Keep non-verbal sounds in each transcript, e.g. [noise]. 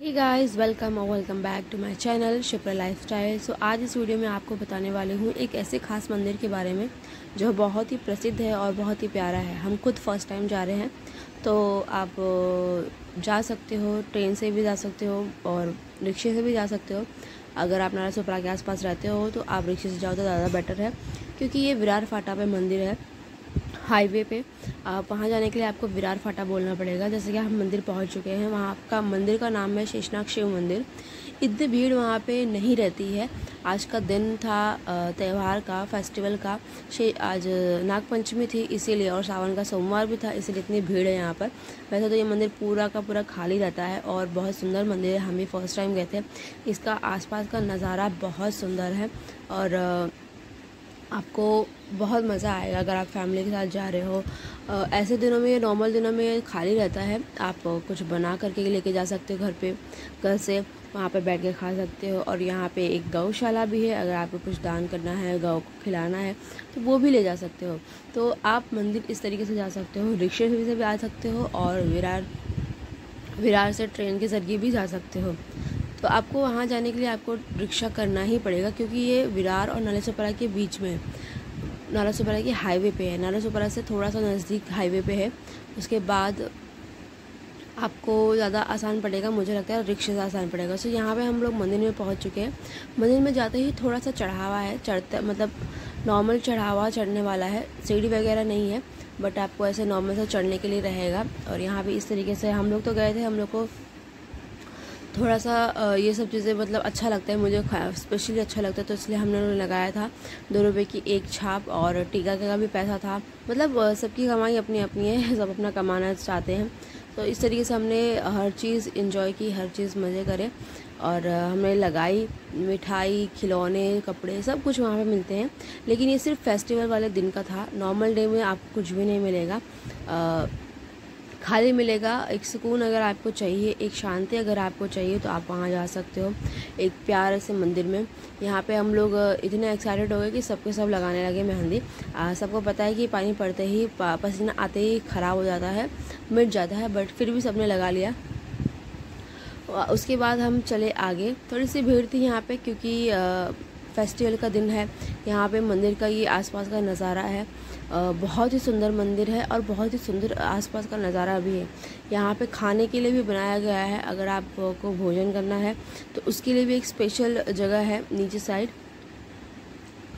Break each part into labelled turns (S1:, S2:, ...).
S1: हे guys welcome और welcome back to my channel Shipra lifestyle so आज इस video में आपको बताने वाली हूँ एक ऐसे खास मंदिर के बारे में, जो बहुत ही प्रसिद्ध है और बहुत ही प्यारा है। हम खुद फ़र्स्ट टाइम जा रहे हैं तो आप जा सकते हो ट्रेन से भी जा सकते हो और रिक्शे से भी जा सकते हो। अगर आप नारा सोपरा के आसपास रहते हो तो आप रिक्शे से जाओ तो ज़्यादा बेटर है, क्योंकि ये विरार फाटा पे मंदिर है। हाईवे पे। आप वहाँ जाने के लिए आपको विरार फाटा बोलना पड़ेगा। जैसे कि हम मंदिर पहुँच चुके हैं, वहाँ का मंदिर का नाम है शेषनाग शिव मंदिर। इतनी भीड़ वहाँ पे नहीं रहती है। आज का दिन था त्यौहार का फेस्टिवल का। शे, आज नागपंचमी थी, इसीलिए और सावन का सोमवार भी था, इसीलिए इतनी भीड़ है यहाँ पर। वैसे तो ये मंदिर पूरा का पूरा खाली रहता है और बहुत सुंदर मंदिर है। हम भी फ़र्स्ट टाइम गए थे। इसका आसपास का नज़ारा बहुत सुंदर है और आपको बहुत मज़ा आएगा अगर आप फैमिली के साथ जा रहे हो। ऐसे दिनों में नॉर्मल दिनों में खाली रहता है। आप कुछ बना करके लेके जा सकते हो घर पे, घर से वहाँ पे बैठ के खा सकते हो और यहाँ पे एक गौशाला भी है। अगर आपको कुछ दान करना है गौ को खिलाना है तो वो भी ले जा सकते हो। तो आप मंदिर इस तरीके से जा सकते हो, रिक्शे से भी आ सकते हो और विरार विरार से ट्रेन के ज़रिए भी जा सकते हो। तो आपको वहाँ जाने के लिए आपको रिक्शा करना ही पड़ेगा क्योंकि ये विरार और नालासोपारा के बीच में नाला नालासोपारा के हाईवे पे है। नालासोपारा से थोड़ा सा नज़दीक हाईवे पे है। उसके बाद आपको ज़्यादा आसान पड़ेगा, मुझे लगता है, रिक्शे से आसान पड़ेगा। सो यहाँ पे हम लोग मंदिर में पहुँच चुके हैं। मंदिर में जाते ही थोड़ा सा चढ़ावा है, चढ़ता मतलब नॉर्मल चढ़ावा चढ़ने वाला है। सीढ़ी वगैरह नहीं है बट आपको ऐसे नॉर्मल से चढ़ने के लिए रहेगा। और यहाँ पे इस तरीके से हम लोग तो गए थे, हम लोग को थोड़ा सा ये सब चीज़ें मतलब अच्छा लगता है मुझे स्पेशली अच्छा लगता है तो इसलिए हमने उन्होंने लगाया था। दो रुपये की एक छाप और टीका का भी पैसा था। मतलब सबकी कमाई अपनी अपनी है [laughs] सब अपना कमाना चाहते हैं। तो इस तरीके से हमने हर चीज़ इंजॉय की हर चीज़ मज़े करे और हमने लगाई मिठाई खिलौने कपड़े सब कुछ वहाँ पे मिलते हैं। लेकिन ये सिर्फ़ फेस्टिवल वाले दिन का था। नॉर्मल डे में आपको कुछ भी नहीं मिलेगा। आ, खाली मिलेगा। एक सुकून अगर आपको चाहिए, एक शांति अगर आपको चाहिए तो आप वहाँ जा सकते हो, एक प्यार से मंदिर में। यहाँ पे हम लोग इतने एक्साइटेड हो गए कि सबके सब लगाने लगे मेहंदी। सबको पता है कि पानी पड़ते ही पसीना आते ही ख़राब हो जाता है, मिट जाता है बट फिर भी सबने लगा लिया। उसके बाद हम चले आगे। थोड़ी सी भीड़ थी यहाँ पे, क्योंकि फेस्टिवल का दिन है। यहाँ पे मंदिर का ये आसपास का नज़ारा है। बहुत ही सुंदर मंदिर है और बहुत ही सुंदर आसपास का नज़ारा भी है। यहाँ पे खाने के लिए भी बनाया गया है। अगर आपको भोजन करना है तो उसके लिए भी एक स्पेशल जगह है नीचे साइड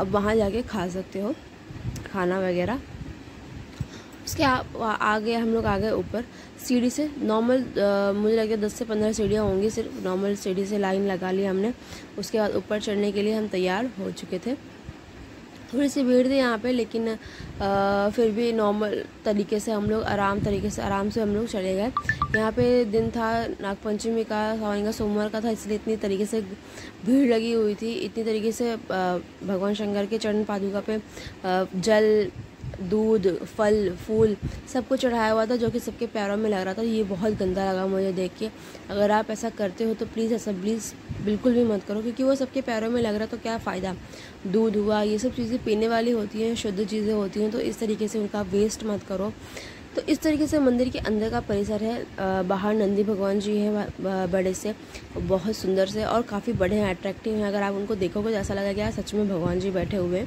S1: अब वहाँ जाके खा सकते हो। खाना वगैरह। उसके आगे हम लोग आ गए ऊपर सीढ़ी से नॉर्मल मुझे लगे दस से पंद्रह सीढ़ियाँ होंगी सिर्फ़ नॉर्मल सीढ़ी से लाइन लगा ली हमने। उसके बाद ऊपर चढ़ने के लिए हम तैयार हो चुके थे। थोड़ी सी भीड़ थी यहाँ पे लेकिन आ, फिर भी नॉर्मल तरीके से हम लोग आराम तरीके से आराम से हम लोग चले गए। यहाँ पे दिन था नागपंचमी का सावन का सोमवार का था इसलिए इतनी तरीके से भीड़ लगी हुई थी। इतनी तरीके से भगवान शंकर के चरण पादुका पे जल दूध, फल, फूल, सब कुछ चढ़ाया हुआ था जो कि सबके पैरों में लग रहा था। ये बहुत गंदा लगा मुझे देख के। अगर आप ऐसा करते हो तो प्लीज़ ऐसा प्लीज़ बिल्कुल भी मत करो, क्योंकि वो सबके पैरों में लग रहा तो क्या फ़ायदा? दूध हुआ, ये सब चीज़ें पीने वाली होती हैं, शुद्ध चीज़ें होती हैं तो इस तरीके से उनका वेस्ट मत करो। तो इस तरीके से मंदिर के अंदर का परिसर है। बाहर नंदी भगवान जी हैं बड़े से, बहुत सुंदर से और काफ़ी बड़े हैं अट्रैक्टिव हैं। अगर आप उनको देखोगे तो ऐसा लगा कि सच में भगवान जी बैठे हुए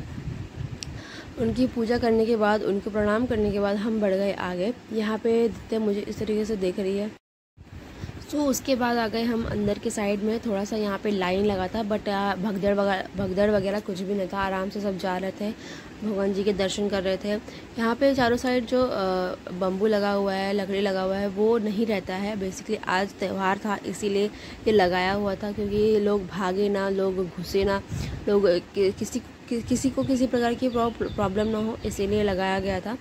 S1: उनकी पूजा करने के बाद उनको प्रणाम करने के बाद हम बढ़ गए आगे। यहाँ पे दित्य मुझे इस तरीके से देख रही है। सो so, उसके बाद आ गए हम अंदर के साइड में। थोड़ा सा यहाँ पे लाइन लगा था बट भगदड़ वगैरह भगदड़ वगैरह कुछ भी नहीं था। आराम से सब जा रहे थे। भगवान जी के दर्शन कर रहे थे। यहाँ पे चारों साइड जो बम्बू लगा हुआ है लकड़ी लगा हुआ है वो नहीं रहता है। बेसिकली आज त्यौहार था इसीलिए ये लगाया हुआ था क्योंकि लोग भागे ना लोग घुसे ना लोग किसी कि, किसी को किसी प्रकार की प्रॉब्लम ना हो इसीलिए लगाया गया था।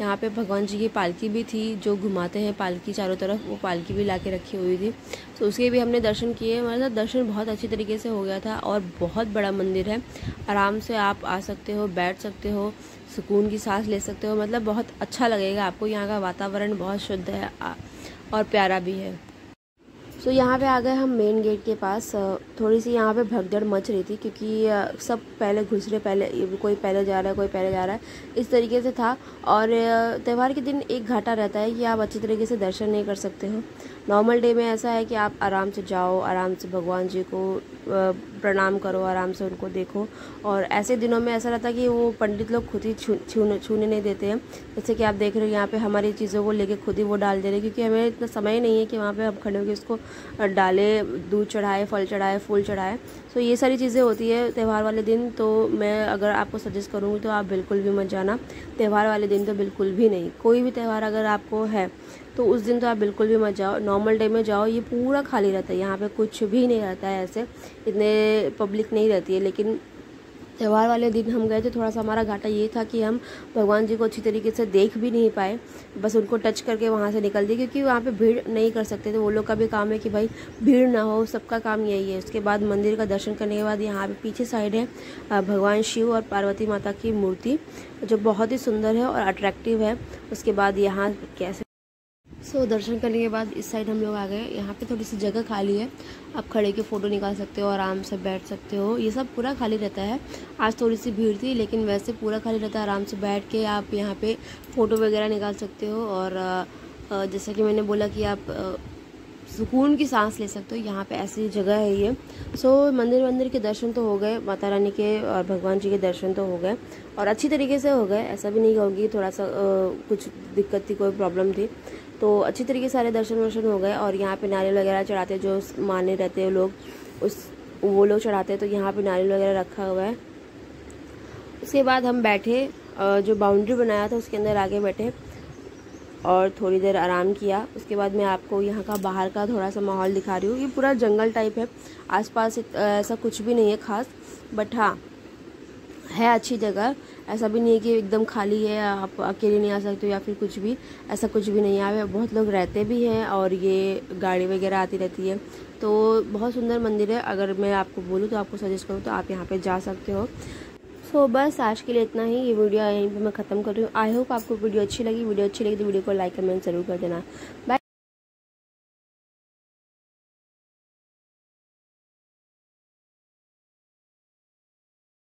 S1: यहाँ पे भगवान जी की पालकी भी थी जो घुमाते हैं पालकी चारों तरफ़ वो पालकी भी ला के रखी हुई थी। तो उसके भी हमने दर्शन किए साथ दर्शन बहुत अच्छी तरीके से हो गया था और बहुत बड़ा मंदिर है। आराम से आप आ सकते हो बैठ सकते हो सुकून की सांस ले सकते हो। मतलब बहुत अच्छा लगेगा आपको। यहाँ का वातावरण बहुत शुद्ध है और प्यारा भी है। सो यहाँ पे आ गए हम मेन गेट के पास। थोड़ी सी यहाँ पे भगदड़ मच रही थी क्योंकि सब पहले घुस रहे पहले कोई पहले जा रहा है, कोई पहले जा रहा है। इस तरीके से था और त्यौहार के दिन एक घाटा रहता है कि आप अच्छी तरीके से दर्शन नहीं कर सकते हो। नॉर्मल डे में ऐसा है कि आप आराम से जाओ, आराम से भगवान जी को प्रणाम करो, आराम से उनको देखो। और ऐसे दिनों में ऐसा रहता है कि वो पंडित लोग खुद ही छूने छूने नहीं देते हैं। जैसे कि आप देख रहे हो यहाँ पे हमारी चीज़ों को लेके खुद ही वो डाल दे रहे हैं क्योंकि हमें इतना समय नहीं है कि वहाँ पे हम खड़े होकर उसको डाले, दूध चढ़ाए, फल चढ़ाए, फूल चढ़ाए। तो ये सारी चीज़ें होती है त्यौहार वाले दिन तो मैं अगर आपको सजेस्ट करूँगी तो आप बिल्कुल भी मत जाना। त्यौहार वाले दिन तो बिल्कुल भी नहीं। कोई भी त्यौहार अगर आपको है तो उस दिन तो आप बिल्कुल भी मत जाओ। नॉर्मल डे में जाओ, ये पूरा खाली रहता है। यहाँ पे कुछ भी नहीं रहता है ऐसे। इतने पब्लिक नहीं रहती है, लेकिन त्यौहार वाले दिन हम गए थे, थोड़ा सा हमारा घाटा ये था कि हम भगवान जी को अच्छी तरीके से देख भी नहीं पाए। बस उनको टच करके वहाँ से निकल दिए, क्योंकि वहाँ पे भीड़ नहीं कर सकते थे। वो लोग का भी काम है कि भाई, भीड़ ना हो, सबका काम यही है। उसके बाद मंदिर का दर्शन करने के बाद यहाँ पे पीछे साइड है भगवान शिव और पार्वती माता की मूर्ति, जो बहुत ही सुंदर है और अट्रैक्टिव है। उसके बाद यहाँ कैसे सो so, दर्शन करने के बाद इस साइड हम लोग आ गए। यहाँ पे थोड़ी सी जगह खाली है। आप खड़े के फ़ोटो निकाल सकते हो आराम से बैठ सकते हो। ये सब पूरा खाली रहता है। आज थोड़ी सी भीड़ थी लेकिन वैसे पूरा खाली रहता है। आराम से बैठ के आप यहाँ पे फ़ोटो वगैरह निकाल सकते हो और जैसा कि मैंने बोला कि आप सुकून की सांस ले सकते हो। यहाँ पे ऐसी जगह है ये। सो so, मंदिर मंदिर के दर्शन तो हो गए। माता रानी के और भगवान जी के दर्शन तो हो गए। और अच्छी तरीके से हो गए। ऐसा भी नहीं होगी थोड़ा सा आ, कुछ दिक्कत थी कोई प्रॉब्लम थी। तो अच्छी तरीके सारे दर्शन वर्शन हो गए और यहाँ पे नारियल वगैरह चढ़ाते जो माने रहते हैं लोग, उस वो लोग चढ़ाते हैं तो यहाँ पे नारियल वगैरह रखा हुआ है। उसके बाद हम बैठे जो बाउंड्री बनाया था, उसके अंदर आगे बैठे और थोड़ी देर आराम किया। उसके बाद मैं आपको यहाँ का बाहर का थोड़ा सा माहौल दिखा रही हूँ। ये पूरा जंगल टाइप है। आसपास ऐसा कुछ भी नहीं है खास बट हाँ है अच्छी जगह। ऐसा भी नहीं है कि एकदम खाली है आप अकेले नहीं आ सकते हो या फिर कुछ भी। ऐसा कुछ भी नहीं है बहुत लोग रहते भी हैं और ये गाड़ी वगैरह आती रहती है। तो बहुत सुंदर मंदिर है। अगर मैं आपको बोलूँ तो आपको सजेस्ट करूँ तो आप यहाँ पर जा सकते हो। सो so, बस आज के लिए इतना ही। ये वीडियो यहीं पे मैं ख़त्म कर रही हूँ। आई होप आपको वीडियो अच्छी लगी। वीडियो अच्छी लगी तो वीडियो को लाइक कमेंट ज़रूर कर देना। बाय